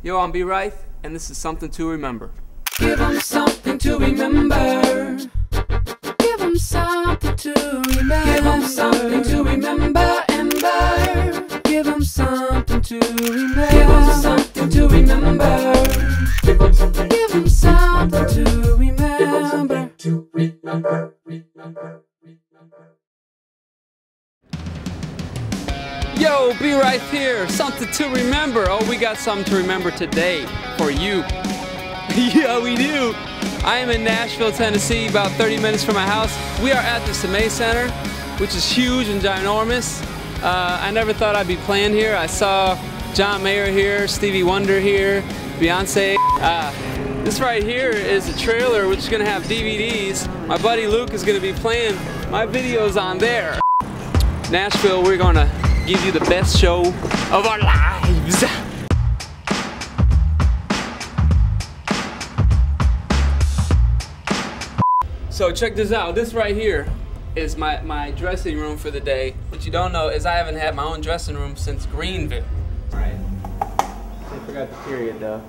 Yo, I'm B.Reith, and this is something to remember. Give them something to remember. Give them something to remember. Give 'em something to remember. Ember. Give them something to remember. Give 'em something to remember. Give them something to remember. Yo, B.Reith here, something to remember. Oh, we got something to remember today for you. yeah, we do. I am in Nashville, Tennessee, about 30 minutes from my house. We are at the Sommet Center, which is huge and ginormous. Uh, I never thought I'd be playing here. I saw John Mayer here, Stevie Wonder here, Beyonce. Uh, this right here is a trailer which is gonna have DVDs. My buddy Luke is gonna be playing my videos on there. Nashville, we're gonna give you the best show of our lives. So check this out. This right here is my, my dressing room for the day. What you don't know is I haven't had my own dressing room since Greenville. Right. I forgot the period though.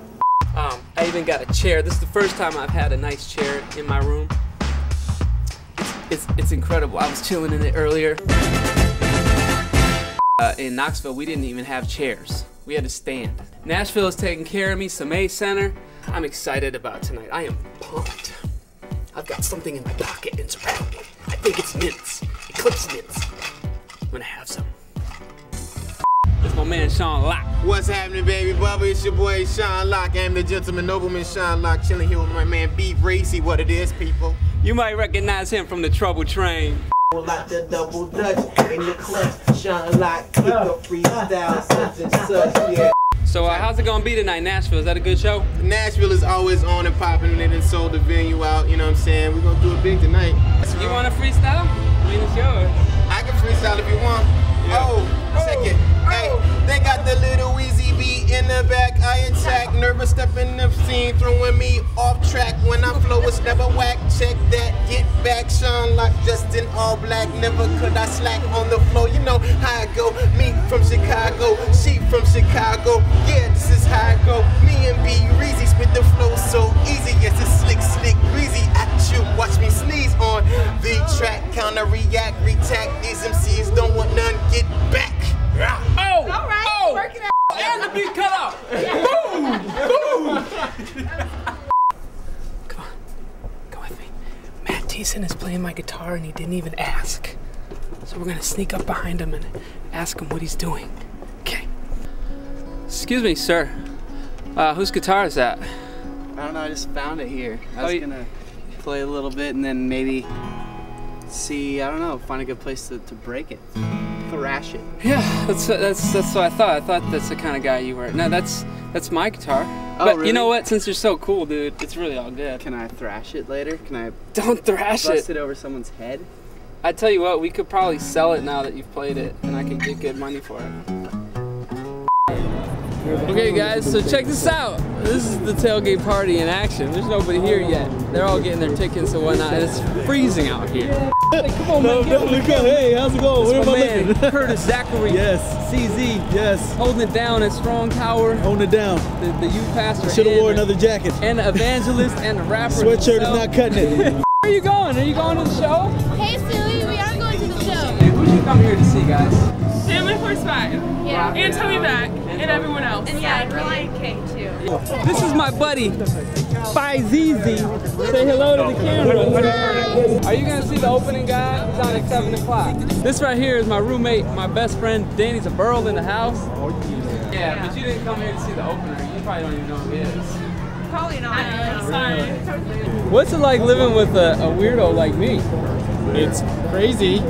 Um, I even got a chair. This is the first time I've had a nice chair in my room. It's, it's, it's incredible. I was chilling in it earlier. Uh, in Knoxville, we didn't even have chairs. We had to stand. Nashville is taking care of me, Sommet Center. I'm excited about tonight. I am pumped. I've got something in my pocket and it's around me. I think it's mints. Eclipse mints. I'm gonna have some. It's my man Sean Locke. What's happening, baby Bubba? It's your boy Sean Locke. I'm the gentleman nobleman Sean Locke, chilling here with my man B Racy. What it is, people? You might recognize him from the Trouble Train. Like the double dutch in the clutch, shine like kick a freestyle, such and such, yeah. So uh, how's it gonna be tonight, Nashville? Is that a good show? Nashville is always on and popping, and they done sold the venue out. You know what I'm saying? We're gonna do it big tonight. You want to freestyle? I mean, it's yours. I can freestyle if you want. Oh, check it. I intact, nervous stepping the scene, throwing me off track. When I flow, it's never whack. Check that, get back. Sean like just in all black. Never could I slack on the floor. You know how I go. Me from Chicago, she from Chicago. Yeah, this is how I go. Me and B Reezy spit the flow so easy. Yes, it's slick, slick, breezy. At you, watch me sneeze on the track. Counter react, retact. These MCs don't want none. Get back. All right, Oh! work it out. And the beat cut! Boom! Boom! Come on. Come with me. Matt Thiessen is playing my guitar and he didn't even ask. So we're gonna sneak up behind him and ask him what he's doing. Okay. Excuse me, sir. Uh, whose guitar is that? I don't know, I just found it here. I Oh, was you- gonna play a little bit and then maybe see, I don't know, find a good place to, to break it. Thrash it. Yeah, that's that's that's what I thought. I thought that's the kind of guy you were. No, that's that's my guitar. Oh, but you know what? Since you're so cool, dude, it's really all good. Can I thrash it later? Can I Don't thrash bust it. it over someone's head? I tell you what, we could probably sell it now that you've played it, and I could get good money for it. Okay, guys, so check this out. This is the tailgate party in action. There's nobody here yet. They're all getting their tickets and whatnot, and it's freezing out here. Hey, come on, man. get on the camera. Hey, how's it going? Where my am I man, looking? Curtis Zachary. Yes. CZ. Yes. Holding it down at Strong Tower. Holding it down. The, the youth pastor. Should have wore another jacket. And the evangelist and the rapper. Sweatshirt is not cutting it. Where are you going? Are you going to the show? Come here to see, guys? Family Force 5. Yeah. And TobyMac. And everyone else. And yeah, Relient K too. This is my buddy, Fizizi. Say hello to the camera. Are you gonna see the opening guy? It's on at 7 o'clock. This right here is my roommate, my best friend, Danny's a Burl in the house. Yeah, but you didn't come here to see the opener. You probably don't even know who he is. Probably not. Sorry. What's it like living with a, a weirdo like me? It's crazy.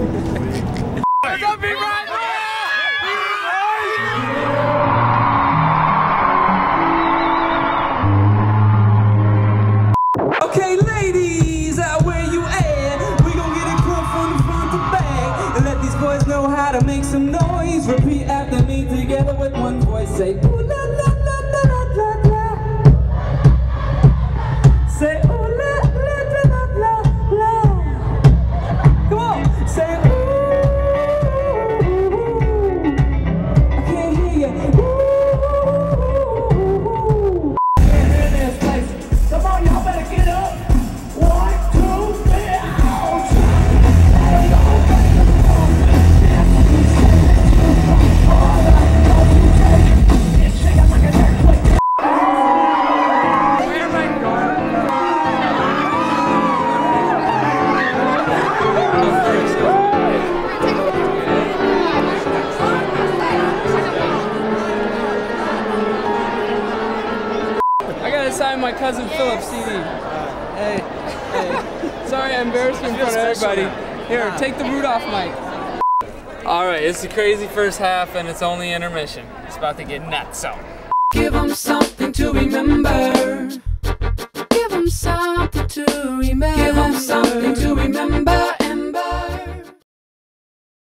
Some noise. Repeat after me together with one voice. Say, cousin Philip CD. Hey, hey. Sorry, I embarrassed you in front of everybody. Here, take the Rudolph mic. All right, it's a crazy first half, and it's only intermission. It's about to get nuts. So. Give them something to remember. Give them something to remember. Give them something to remember